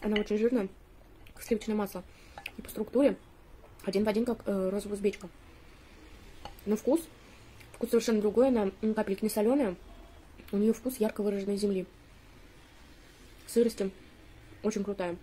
Она очень жирная, как сливочное масло. И по структуре один в один, как э, розовая узбечка. Но вкус, вкус совершенно другой. Она капельки не соленая. У нее вкус ярко выраженной земли. Сырости очень крутая.